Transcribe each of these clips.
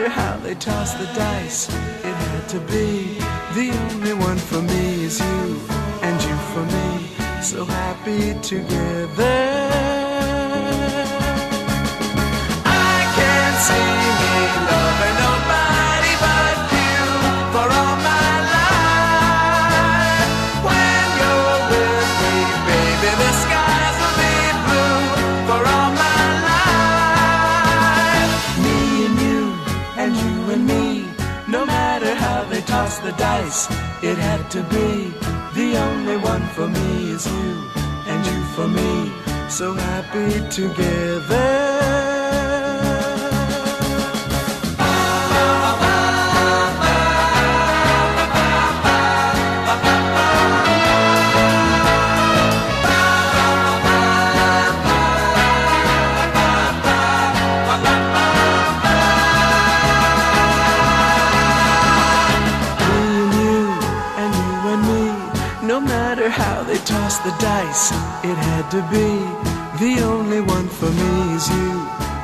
Matter how they toss the dice, it had to be. The only one for me is you, and you for me, so happy together. The dice, it had to be. The only one for me is you, and you for me, so happy together. tossed the dice, it had to be. The only one for me is you,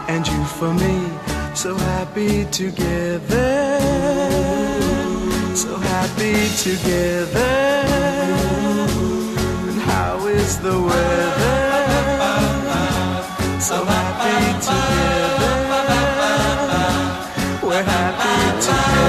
and you for me. So happy together, so happy together. And how is the weather? So happy together, we're happy together.